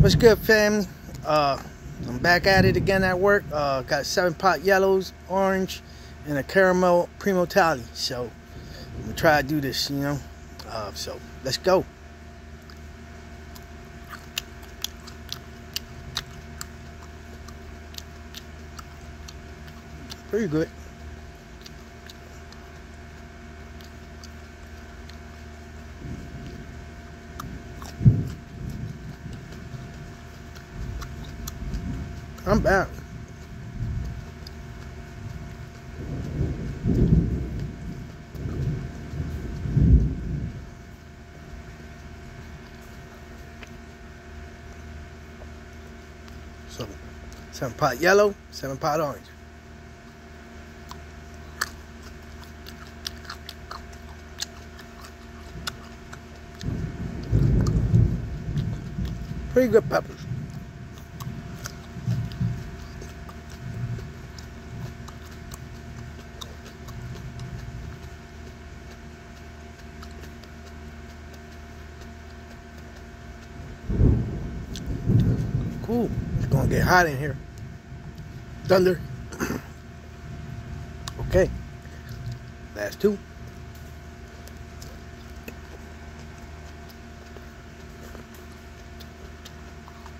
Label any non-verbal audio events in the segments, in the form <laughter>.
What's good, family? Uh, I'm back at it again at work. Uh, got seven pot yellows, orange, and a caramel Primotalii. So I'm gonna try to do this, you know. Uh, so let's go. Pretty good. I'm back. So, seven pot yellow, seven pot orange. Pretty good peppers. Cool. It's gonna get hot in here. Thunder. <clears throat> okay. Last two.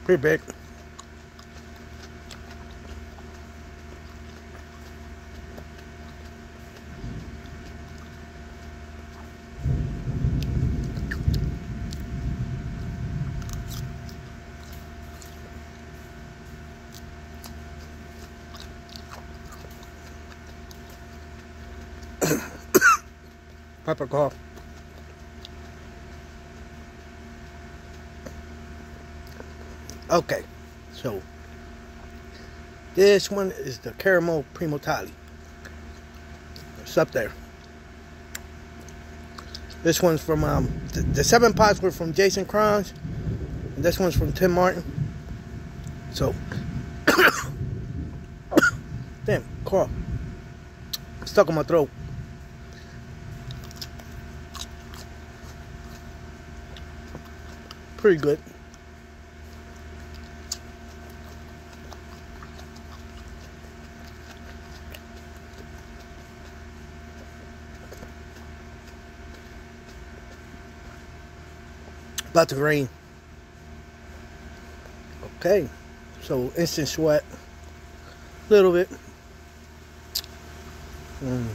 Pretty big. Pepper cough. Okay, so this one is the caramel Primotalii. It's up there. This one's from um, the, the seven pots were from Jason and this one's from Tim Martin. So, <coughs> <coughs> damn, cough stuck in my throat. Pretty good. About to rain. Okay, so instant sweat. A little bit. Mm.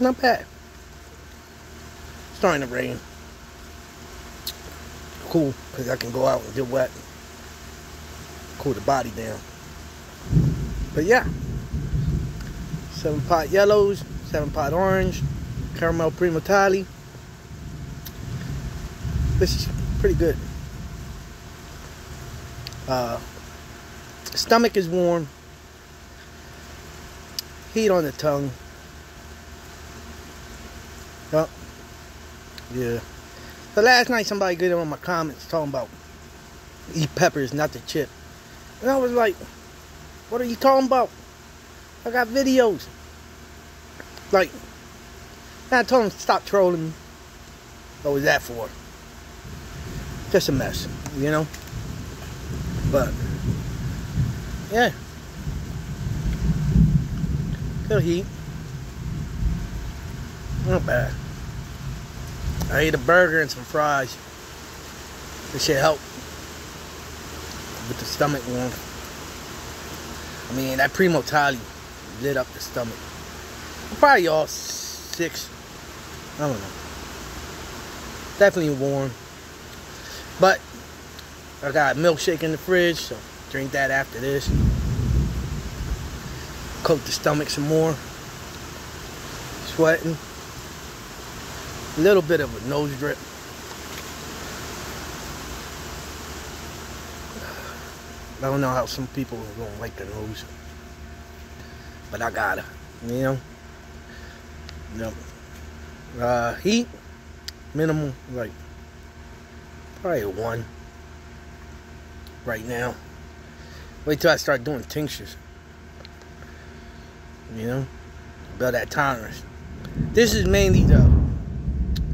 Not bad. Starting to rain. Cool, because I can go out and get wet. Cool the body down. But yeah. Seven pot yellows, seven pot orange, caramel Primotalii. This is pretty good. Uh, stomach is warm. Heat on the tongue. Oh, yeah. The last night somebody got in on my comments talking about eat peppers, not the chip. And I was like, what are you talking about? I got videos. Like, I told him to stop trolling me. What was that for? Just a mess, you know? But, yeah. Good heat. Not bad. I ate a burger and some fries. This should help with the stomach warm. I mean, that Primotalii lit up the stomach. Probably all six. I don't know. Definitely warm. But I got a milkshake in the fridge, so drink that after this. Coat the stomach some more. Sweating. Little bit of a nose drip. I don't know how some people don't like their nose. But I gotta, you know. Know. Uh, heat, minimum, like, probably a one right now. Wait till I start doing tinctures. You know, build that tolerance. This is mainly to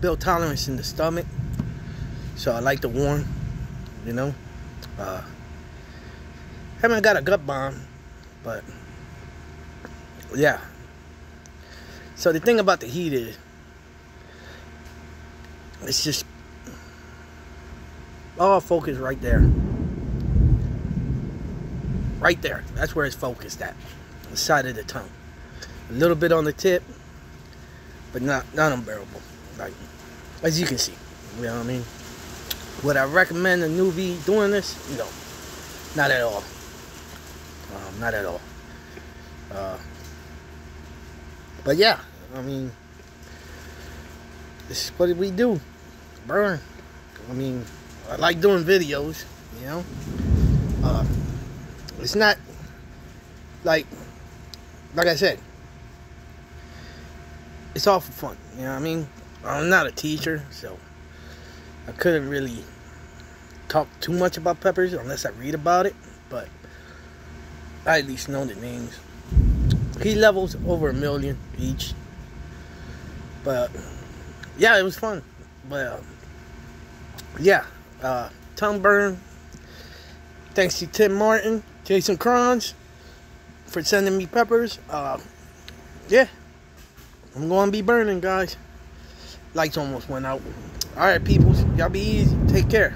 build tolerance in the stomach. So I like the warm. you know. Uh, haven't got a gut bomb, but yeah. So the thing about the heat is, it's just all focus right there. Right there. That's where it's focused at. The side of the tongue. A little bit on the tip, but not not unbearable. Like as you can see. You know what I mean? Would I recommend a newbie doing this? No. Not at all. Um, not at all. Uh, but yeah, I mean, this is what we do. Burn. I mean, I like doing videos, you know. Uh, it's not like, like I said, it's all for fun. You know what I mean? I'm not a teacher, so I couldn't really talk too much about peppers unless I read about it. But I at least know the names. Heat levels over a million each. But yeah, it was fun. But uh, yeah, uh, tongue burn. Thanks to Tim Martin, Jason Krons for sending me peppers. Uh, yeah, I'm going to be burning, guys. Lights almost went out. All right, peoples, y'all be easy. Take care.